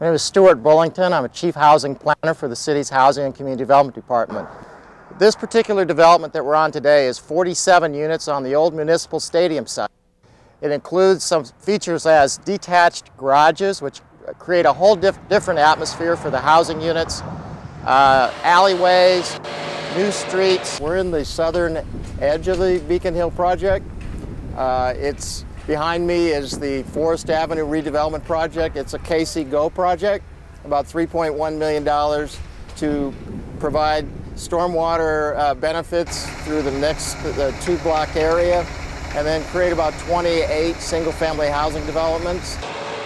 My name is Stuart Bullington. I'm a Chief Housing Planner for the city's Housing and Community Development Department. This particular development that we're on today is 47 units on the old municipal stadium site. It includes some features as detached garages, which create a whole diff different atmosphere for the housing units, uh, alleyways, new streets. We're in the southern edge of the Beacon Hill project. Uh, it's Behind me is the Forest Avenue redevelopment project. It's a KC Go project, about $3.1 million to provide stormwater uh, benefits through the next the two block area and then create about 28 single family housing developments.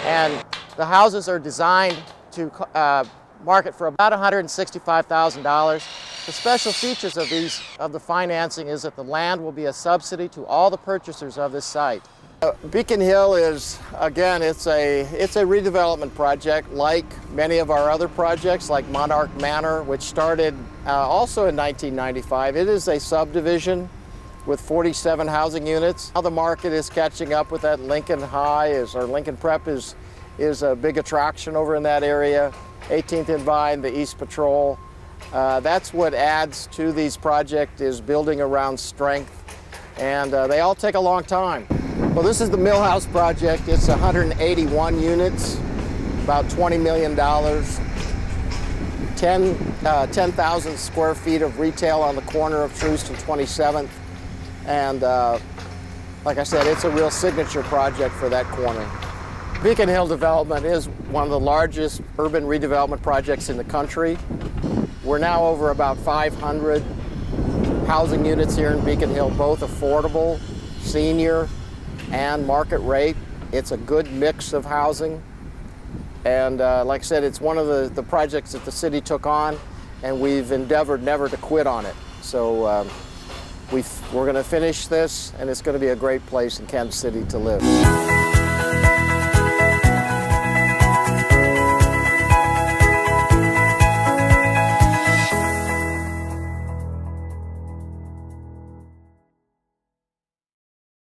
And the houses are designed to uh, market for about $165,000. The special features of these of the financing is that the land will be a subsidy to all the purchasers of this site. Uh, Beacon Hill is, again, it's a, it's a redevelopment project like many of our other projects like Monarch Manor, which started uh, also in 1995. It is a subdivision with 47 housing units. Now the market is catching up with that. Lincoln High is, or Lincoln Prep is, is a big attraction over in that area. 18th and Vine, the East Patrol. Uh, that's what adds to these projects is building around strength. And uh, they all take a long time. Well, this is the Millhouse project. It's 181 units, about $20 million, 10 uh, 10,000 square feet of retail on the corner of Troost and 27th. And uh, like I said, it's a real signature project for that corner. Beacon Hill Development is one of the largest urban redevelopment projects in the country. We're now over about 500 housing units here in Beacon Hill, both affordable, senior, and market rate. It's a good mix of housing. And uh, like I said, it's one of the, the projects that the city took on, and we've endeavored never to quit on it. So um, we we're going to finish this, and it's going to be a great place in Kansas City to live.